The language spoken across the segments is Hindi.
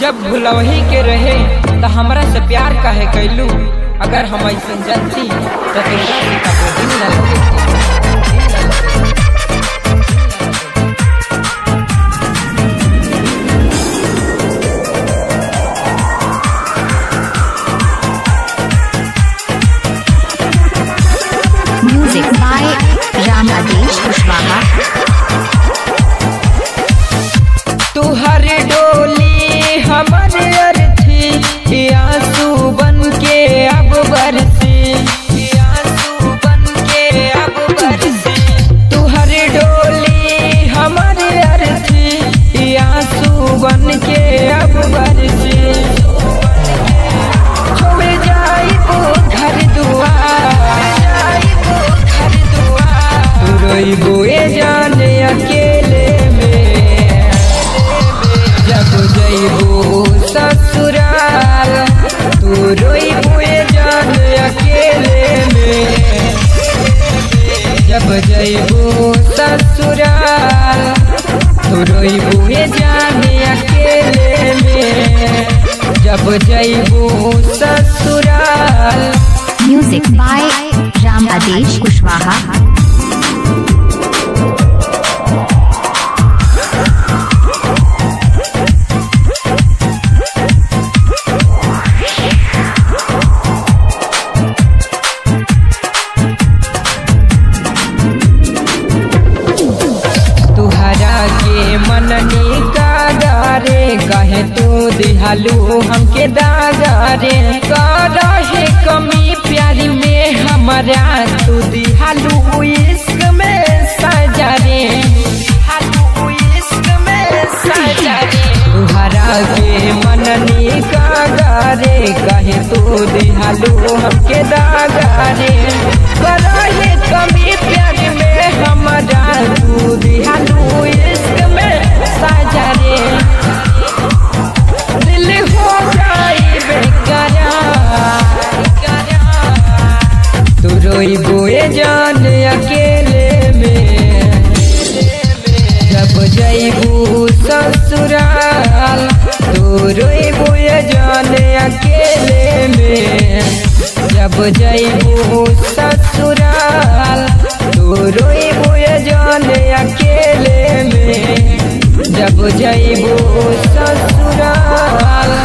जब भुलवही के रहे तो हमरा से प्यार काहे कैलू अगर हम ऐसा जलती तो तोरा जब जय ससुराल ससुरा रोइबो ए जाने अकेले में जब जइबो ससुराल music by Ram Adesh Kushwaha. दिहालू हमके दागारे रहे कमी प्यारी में हमारा तू दिहालू इश्क में सजा रे रे। तुहरा के मननी का गारे कहे तू दिहालू हमके दागारे रहे कमी प्यारी में हमारा तू दिहालू रोई बोए जान अकेले में। जब जइबू ससुराल, तू रोई बोए जान अकेले में। जब जइबू ससुराल, तू रोई बोए जान अकेले में। जब जइबू ससुराल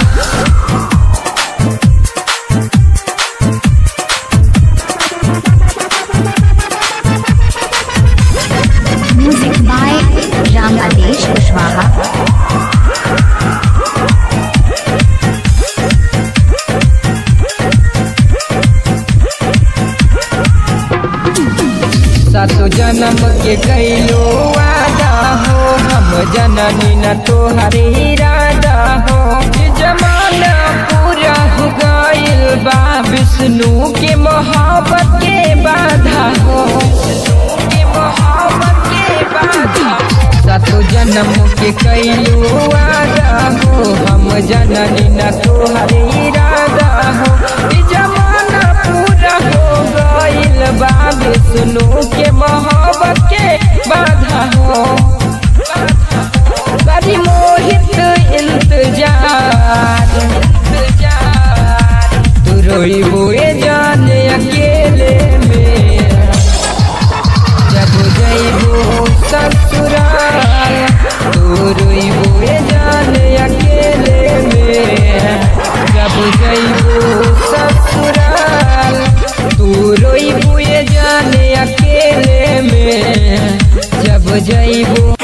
के कैलो वादा हो, हम जननी न तोहरे इरादा हो। जमाना पूरा हो गइल बा विष्णु के मोहब्बत के बाधा हो। सातो जन्म के कैलो वादा हो, हम जननी न तोहरे इरादा हो। जमाना पूरा हो गइल बा विष्णु जब